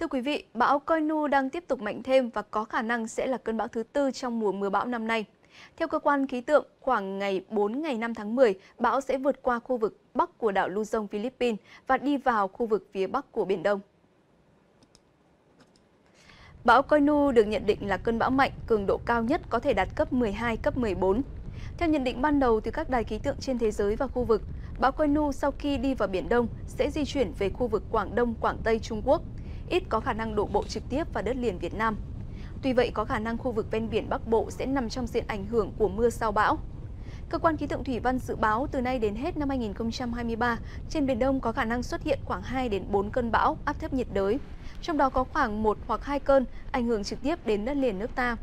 Thưa quý vị, bão Coi Nu đang tiếp tục mạnh thêm và có khả năng sẽ là cơn bão thứ tư trong mùa mưa bão năm nay. Theo cơ quan khí tượng, khoảng ngày 4 ngày 5 tháng 10, bão sẽ vượt qua khu vực bắc của đảo Luzon, Philippines và đi vào khu vực phía bắc của Biển Đông. Bão Coi Nu được nhận định là cơn bão mạnh, cường độ cao nhất có thể đạt cấp 12, cấp 14. Theo nhận định ban đầu từ các đài khí tượng trên thế giới và khu vực, bão Coi Nu sau khi đi vào Biển Đông sẽ di chuyển về khu vực Quảng Đông, Quảng Tây Trung Quốc, ít có khả năng đổ bộ trực tiếp vào đất liền Việt Nam. Tuy vậy, có khả năng khu vực ven biển Bắc Bộ sẽ nằm trong diện ảnh hưởng của mưa sau bão. Cơ quan khí tượng thủy văn dự báo từ nay đến hết năm 2023, trên Biển Đông có khả năng xuất hiện khoảng 2 đến 4 cơn bão áp thấp nhiệt đới. Trong đó có khoảng 1 hoặc 2 cơn ảnh hưởng trực tiếp đến đất liền nước ta.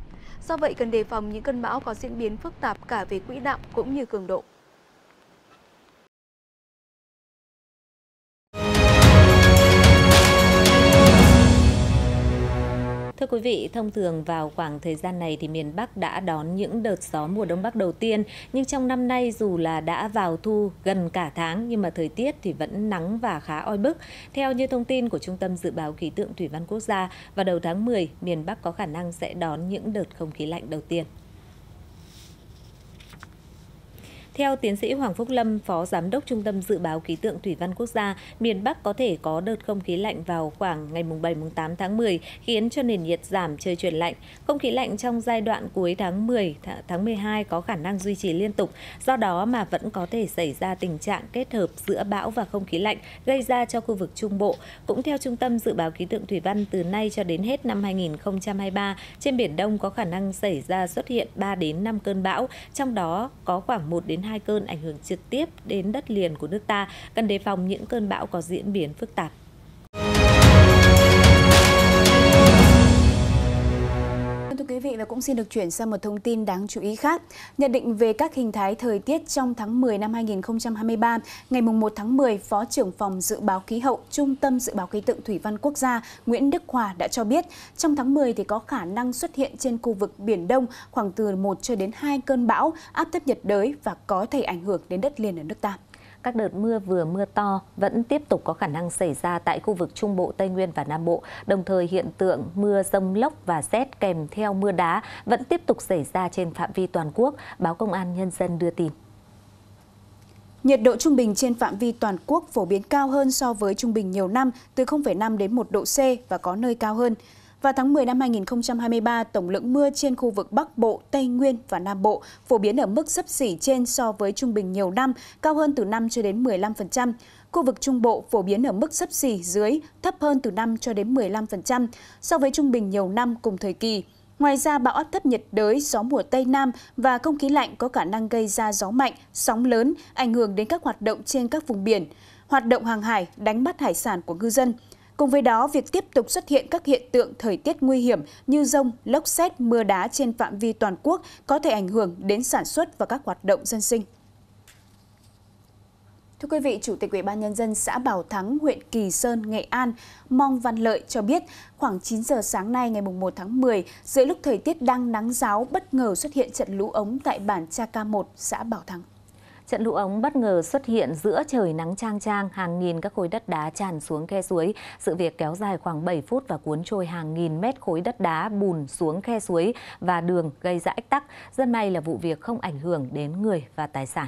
Do vậy cần đề phòng những cơn bão có diễn biến phức tạp cả về quỹ đạo cũng như cường độ. Thưa quý vị, thông thường vào khoảng thời gian này thì miền Bắc đã đón những đợt gió mùa đông bắc đầu tiên, nhưng trong năm nay dù là đã vào thu gần cả tháng nhưng mà thời tiết thì vẫn nắng và khá oi bức. Theo như thông tin của Trung tâm Dự báo Khí tượng Thủy văn Quốc gia, vào đầu tháng 10, miền Bắc có khả năng sẽ đón những đợt không khí lạnh đầu tiên. Theo tiến sĩ Hoàng Phúc Lâm, Phó Giám đốc Trung tâm Dự báo Khí tượng Thủy văn Quốc gia, miền Bắc có thể có đợt không khí lạnh vào khoảng ngày 7-8 tháng 10, khiến cho nền nhiệt giảm trời chuyển lạnh. Không khí lạnh trong giai đoạn cuối tháng 10, tháng 12 có khả năng duy trì liên tục, do đó mà vẫn có thể xảy ra tình trạng kết hợp giữa bão và không khí lạnh gây ra cho khu vực Trung Bộ. Cũng theo Trung tâm Dự báo Khí tượng Thủy văn, từ nay cho đến hết năm 2023, trên Biển Đông có khả năng xảy ra xuất hiện 3 đến 5 cơn bão, trong đó có khoảng 1 đến hai cơn ảnh hưởng trực tiếp đến đất liền của nước ta, cần đề phòng những cơn bão có diễn biến phức tạp. Cũng xin được chuyển sang một thông tin đáng chú ý khác. Nhận định về các hình thái thời tiết trong tháng 10 năm 2023, ngày 1 tháng 10, Phó trưởng phòng Dự báo Khí hậu Trung tâm Dự báo Khí tượng Thủy văn Quốc gia Nguyễn Đức Hòa đã cho biết, trong tháng 10 thì có khả năng xuất hiện trên khu vực Biển Đông khoảng từ 1 cho đến 2 cơn bão, áp thấp nhiệt đới và có thể ảnh hưởng đến đất liền ở nước ta các đợt mưa vừa mưa to vẫn tiếp tục có khả năng xảy ra tại khu vực Trung Bộ, Tây Nguyên và Nam Bộ. Đồng thời hiện tượng mưa rông lốc và rét kèm theo mưa đá vẫn tiếp tục xảy ra trên phạm vi toàn quốc, báo Công an Nhân dân đưa tin. Nhiệt độ trung bình trên phạm vi toàn quốc phổ biến cao hơn so với trung bình nhiều năm từ 0,5 đến 1 độ C và có nơi cao hơn. Vào tháng 10 năm 2023, tổng lượng mưa trên khu vực Bắc Bộ, Tây Nguyên và Nam Bộ phổ biến ở mức sấp xỉ trên so với trung bình nhiều năm, cao hơn từ 5 cho đến 15%. Khu vực Trung Bộ phổ biến ở mức sấp xỉ dưới, thấp hơn từ 5 cho đến 15% so với trung bình nhiều năm cùng thời kỳ. Ngoài ra, bão áp thấp nhiệt đới, gió mùa Tây Nam và không khí lạnh có khả năng gây ra gió mạnh, sóng lớn, ảnh hưởng đến các hoạt động trên các vùng biển, hoạt động hàng hải, đánh bắt hải sản của ngư dân. Cùng với đó, việc tiếp tục xuất hiện các hiện tượng thời tiết nguy hiểm như rông, lốc xét, mưa đá trên phạm vi toàn quốc có thể ảnh hưởng đến sản xuất và các hoạt động dân sinh. Thưa quý vị, Chủ tịch Ủy ban nhân dân xã Bảo Thắng, huyện Kỳ Sơn, Nghệ An, Mong Văn Lợi cho biết, khoảng 9 giờ sáng nay ngày 1 tháng 10, giữa lúc thời tiết đang nắng giáo, bất ngờ xuất hiện trận lũ ống tại bản Cha Ca 1, xã Bảo Thắng. Trận lũ ống bất ngờ xuất hiện giữa trời nắng trang trang, hàng nghìn các khối đất đá tràn xuống khe suối. Sự việc kéo dài khoảng 7 phút và cuốn trôi hàng nghìn mét khối đất đá bùn xuống khe suối và đường gây ra ách tắc. Rất may là vụ việc không ảnh hưởng đến người và tài sản.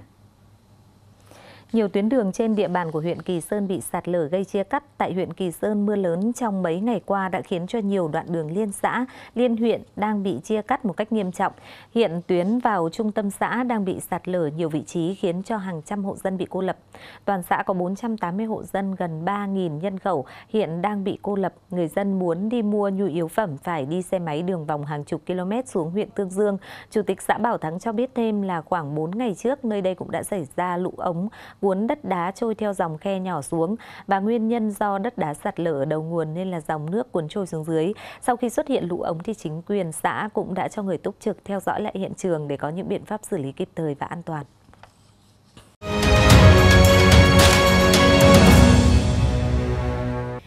Nhiều tuyến đường trên địa bàn của huyện Kỳ Sơn bị sạt lở gây chia cắt. Tại huyện Kỳ Sơn, mưa lớn trong mấy ngày qua đã khiến cho nhiều đoạn đường liên xã, liên huyện đang bị chia cắt một cách nghiêm trọng. Hiện tuyến vào trung tâm xã đang bị sạt lở nhiều vị trí khiến cho hàng trăm hộ dân bị cô lập. Toàn xã có 480 hộ dân, gần 3.000 nhân khẩu hiện đang bị cô lập. Người dân muốn đi mua nhu yếu phẩm phải đi xe máy đường vòng hàng chục km xuống huyện Tương Dương. Chủ tịch xã Bảo Thắng cho biết thêm là khoảng 4 ngày trước, nơi đây cũng đã xảy ra lũ ống cuốn đất đá trôi theo dòng khe nhỏ xuống và nguyên nhân do đất đá sạt lở ở đầu nguồn nên là dòng nước cuốn trôi xuống dưới. Sau khi xuất hiện lũ ống thì chính quyền xã cũng đã cho người túc trực theo dõi lại hiện trường để có những biện pháp xử lý kịp thời và an toàn.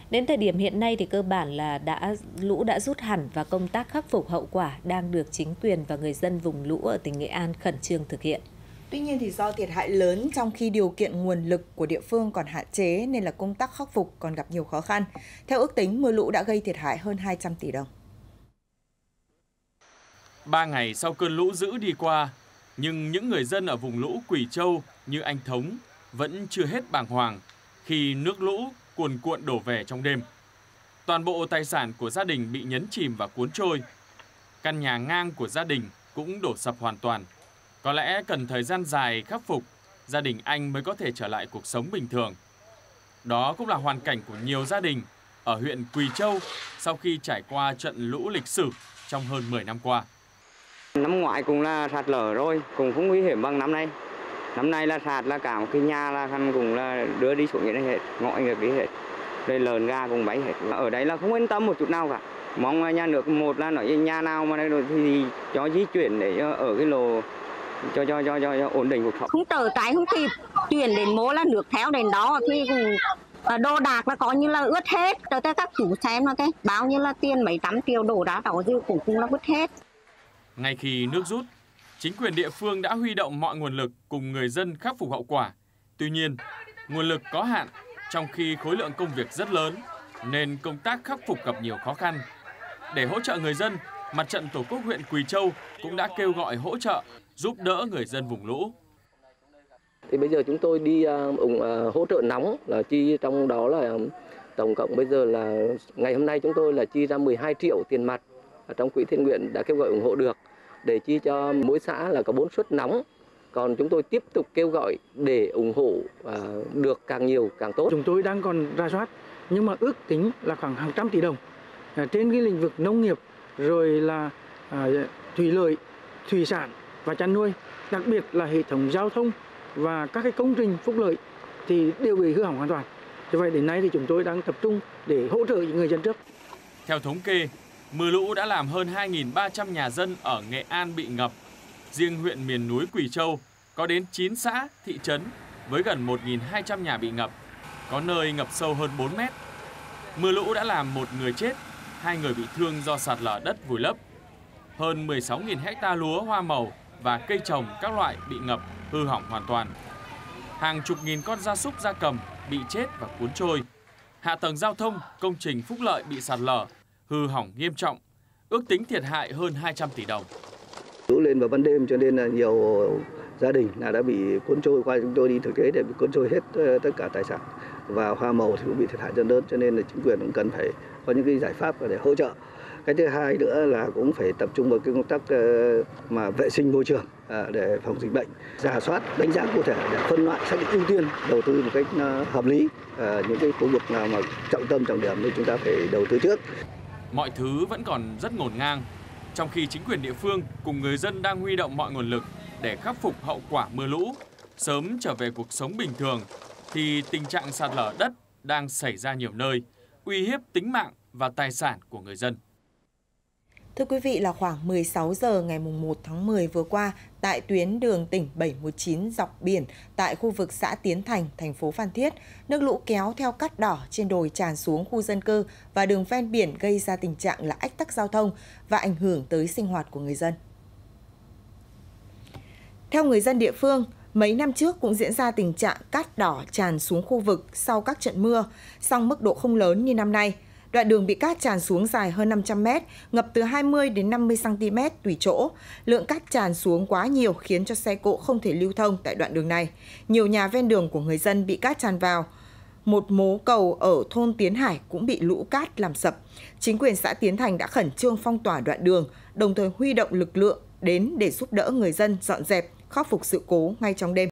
Đến thời điểm hiện nay thì cơ bản là đã, lũ đã rút hẳn và công tác khắc phục hậu quả đang được chính quyền và người dân vùng lũ ở tỉnh Nghệ An khẩn trương thực hiện. Tuy nhiên thì do thiệt hại lớn trong khi điều kiện nguồn lực của địa phương còn hạn chế nên là công tác khắc phục còn gặp nhiều khó khăn. Theo ước tính, mưa lũ đã gây thiệt hại hơn 200 tỷ đồng. Ba ngày sau cơn lũ dữ đi qua, nhưng những người dân ở vùng lũ Quỳ Châu như anh Thống vẫn chưa hết bàng hoàng khi nước lũ cuồn cuộn đổ về trong đêm. Toàn bộ tài sản của gia đình bị nhấn chìm và cuốn trôi. Căn nhà ngang của gia đình cũng đổ sập hoàn toàn. Có lẽ cần thời gian dài khắc phục, gia đình anh mới có thể trở lại cuộc sống bình thường. Đó cũng là hoàn cảnh của nhiều gia đình ở huyện Quỳ Châu sau khi trải qua trận lũ lịch sử trong hơn 10 năm qua. Năm ngoái cũng là sạt lở rồi, cũng không nguy hiểm bằng năm nay. Năm nay là sạt là cả một cái nhà là khăn cũng là đưa đi xuống như thế hết, ngõ ngược đi hết. Đây lợn gà cũng bấy hết. Ở đây là không yên tâm một chút nào cả. Mong nhà nước một là nói nhà nào mà đây thì cho di chuyển để ở cái lồ cho cho cho cho, cho ổn định cuộc sống. Không trở tay không kịp, chuyển đến mố là nước theo đến đó thì đồ đạc là coi như là ướt hết. Tới các chủ xem là cái bao nhiêu là tiền mấy trăm triệu đổ ra đó dư cũng cũng là ướt hết. Ngay khi nước rút, chính quyền địa phương đã huy động mọi nguồn lực cùng người dân khắc phục hậu quả. Tuy nhiên, nguồn lực có hạn trong khi khối lượng công việc rất lớn nên công tác khắc phục gặp nhiều khó khăn. Để hỗ trợ người dân, Mặt trận Tổ quốc huyện Quỳ Châu cũng đã kêu gọi hỗ trợ giúp đỡ người dân vùng lũ. Thì bây giờ chúng tôi đi uh, ủng uh, hỗ trợ nóng là chi trong đó là tổng cộng bây giờ là ngày hôm nay chúng tôi là chi ra 12 triệu tiền mặt trong quỹ thiên nguyện đã kêu gọi ủng hộ được để chi cho mỗi xã là có 4 suất nóng còn chúng tôi tiếp tục kêu gọi để ủng hộ uh, được càng nhiều càng tốt. Chúng tôi đang còn ra soát nhưng mà ước tính là khoảng hàng trăm tỷ đồng trên cái lĩnh vực nông nghiệp rồi là à, thủy lợi, thủy sản và chăn nuôi, đặc biệt là hệ thống giao thông và các cái công trình phúc lợi thì đều bị hư hỏng hoàn toàn. Do vậy đến nay thì chúng tôi đang tập trung để hỗ trợ những người dân trước. Theo thống kê, mưa lũ đã làm hơn 2.300 nhà dân ở Nghệ An bị ngập. Riêng huyện miền núi Quỳ Châu có đến 9 xã, thị trấn với gần 1.200 nhà bị ngập, có nơi ngập sâu hơn 4 mét. Mưa lũ đã làm một người chết, hai người bị thương do sạt lở đất vùi lấp. Hơn 16.000 hecta lúa hoa màu và cây trồng các loại bị ngập, hư hỏng hoàn toàn. Hàng chục nghìn con gia súc gia cầm bị chết và cuốn trôi. Hạ tầng giao thông, công trình phúc lợi bị sạt lở, hư hỏng nghiêm trọng, ước tính thiệt hại hơn 200 tỷ đồng. Lũ lên vào ban đêm cho nên là nhiều gia đình là đã bị cuốn trôi qua chúng tôi đi thực tế để bị cuốn trôi hết ờ, tất cả tài sản và hoa màu thì cũng bị thiệt hại rất lớn cho nên là chính quyền cũng cần phải có những cái giải pháp để hỗ trợ cái thứ hai nữa là cũng phải tập trung vào cái công tác ờ, mà vệ sinh môi trường ờ, để phòng dịch bệnh. Giả soát đánh giá cụ thể để phân loại xác định ưu tiên đầu tư một cách ờ, hợp lý. Những cái khu vực nào mà trọng tâm trọng điểm thì chúng ta phải đầu tư trước. Mọi thứ vẫn còn rất ngổn ngang trong khi chính quyền địa phương cùng người dân đang huy động mọi nguồn lực để khắc phục hậu quả mưa lũ, sớm trở về cuộc sống bình thường, thì tình trạng sạt lở đất đang xảy ra nhiều nơi, uy hiếp tính mạng và tài sản của người dân. Thưa quý vị, là khoảng 16 giờ ngày 1 tháng 10 vừa qua, tại tuyến đường tỉnh 719 dọc biển tại khu vực xã Tiến Thành, thành phố Phan Thiết, nước lũ kéo theo cát đỏ trên đồi tràn xuống khu dân cư và đường ven biển gây ra tình trạng là ách tắc giao thông và ảnh hưởng tới sinh hoạt của người dân. Theo người dân địa phương, mấy năm trước cũng diễn ra tình trạng cát đỏ tràn xuống khu vực sau các trận mưa, song mức độ không lớn như năm nay. Đoạn đường bị cát tràn xuống dài hơn 500 mét, ngập từ 20 đến 50 cm tùy chỗ. Lượng cát tràn xuống quá nhiều khiến cho xe cộ không thể lưu thông tại đoạn đường này. Nhiều nhà ven đường của người dân bị cát tràn vào. Một mố cầu ở thôn Tiến Hải cũng bị lũ cát làm sập. Chính quyền xã Tiến Thành đã khẩn trương phong tỏa đoạn đường, đồng thời huy động lực lượng đến để giúp đỡ người dân dọn dẹp khắc phục sự cố ngay trong đêm.